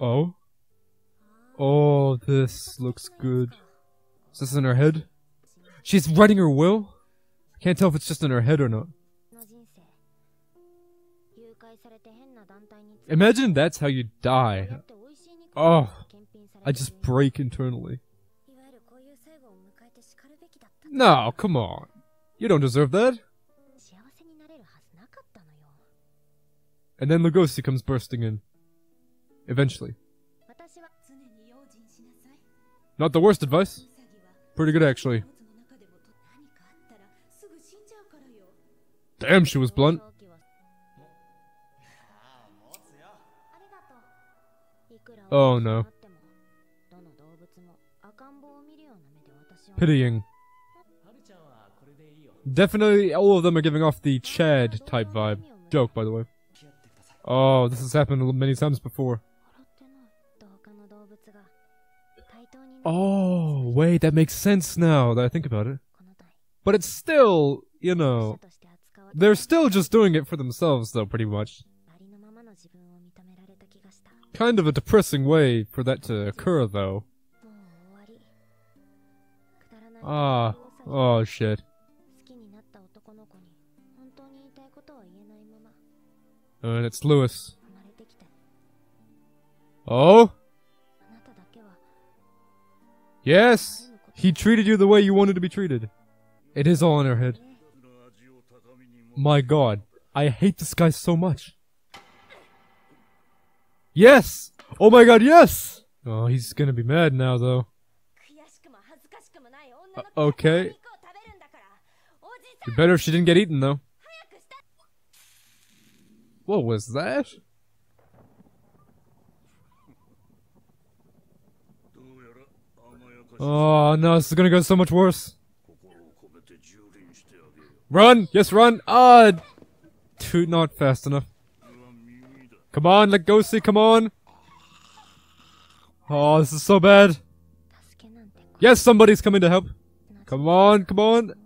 Oh. oh? Oh, this looks good. Is this in her head? She's writing her will? Can't tell if it's just in her head or not. Imagine that's how you die. Oh, I just break internally. No, come on. You don't deserve that. And then Legoshi comes bursting in. Eventually. Not the worst advice. Pretty good, actually. Damn, she was blunt. Oh no. Pitying. Definitely all of them are giving off the Chad type vibe. Joke, by the way. Oh, this has happened many times before. Oh, wait, that makes sense now that I think about it. But it's still, you know, they're still just doing it for themselves, though, pretty much. Kind of a depressing way for that to occur, though. Ah, oh shit. Uh, and it's Louis. Oh? Yes! He treated you the way you wanted to be treated. It is all in her head. My god. I hate this guy so much. Yes! Oh my god, yes! Oh, he's gonna be mad now, though. Uh, okay. better if she didn't get eaten, though. What was that? Oh no, this is gonna go so much worse. Run! Yes, run! Ah! Too not fast enough. Come on, Legoshi, come on! Oh, this is so bad. Yes, somebody's coming to help. Come on, come on.